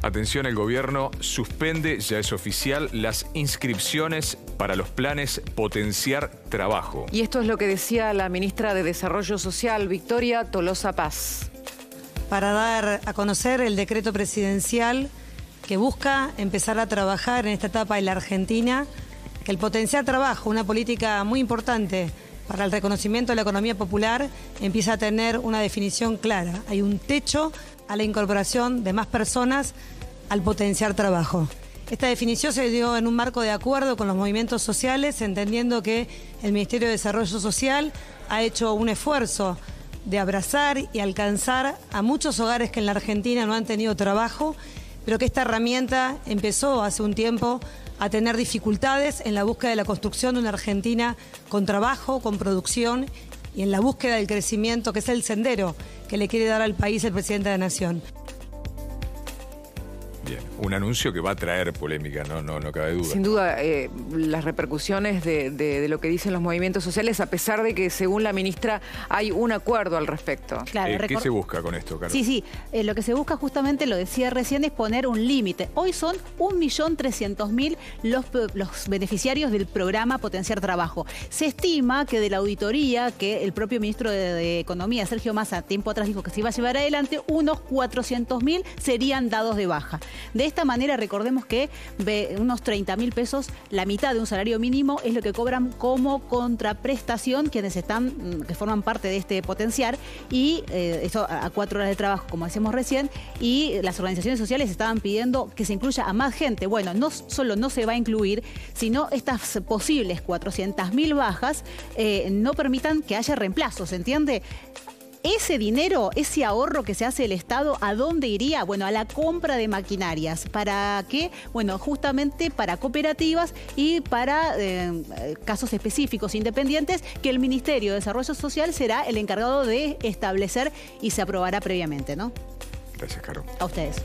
Atención, el gobierno suspende, ya es oficial, las inscripciones para los planes Potenciar Trabajo. Y esto es lo que decía la ministra de Desarrollo Social, Victoria Tolosa Paz. Para dar a conocer el decreto presidencial que busca empezar a trabajar en esta etapa en la Argentina, que el Potenciar Trabajo, una política muy importante para el reconocimiento de la economía popular, empieza a tener una definición clara. Hay un techo a la incorporación de más personas al potenciar trabajo. Esta definición se dio en un marco de acuerdo con los movimientos sociales, entendiendo que el Ministerio de Desarrollo Social ha hecho un esfuerzo de abrazar y alcanzar a muchos hogares que en la Argentina no han tenido trabajo, pero que esta herramienta empezó hace un tiempo a tener dificultades en la búsqueda de la construcción de una Argentina con trabajo, con producción y en la búsqueda del crecimiento, que es el sendero que le quiere dar al país el presidente de la Nación. Bien, un anuncio que va a traer polémica, no, no, no cabe duda. Sin duda, eh, las repercusiones de, lo que dicen los movimientos sociales, a pesar de que, según la ministra, hay un acuerdo al respecto. Claro, eh, ¿Qué se busca con esto, Carlos? Sí, sí, eh, lo que se busca justamente, lo decía recién, es poner un límite. Hoy son 1.300.000 los, los beneficiarios del programa Potenciar Trabajo. Se estima que de la auditoría que el propio ministro de, Economía, Sergio Massa, tiempo atrás dijo que se iba a llevar adelante, unos 400.000 serían dados de baja. De esta manera, recordemos que unos 30 mil pesos, la mitad de un salario mínimo, es lo que cobran como contraprestación quienes están, mm, que forman parte de este potenciar, y eh, eso a cuatro horas de trabajo, como decíamos recién, y las organizaciones sociales estaban pidiendo que se incluya a más gente. Bueno, no solo no se va a incluir, sino estas posibles 400 mil bajas eh, no permitan que haya reemplazos, ¿entiende? Ese dinero, ese ahorro que se hace el Estado, ¿a dónde iría? Bueno, a la compra de maquinarias. ¿Para qué? Bueno, justamente para cooperativas y para eh, casos específicos independientes que el Ministerio de Desarrollo Social será el encargado de establecer y se aprobará previamente, ¿no? Gracias, Caro. A ustedes.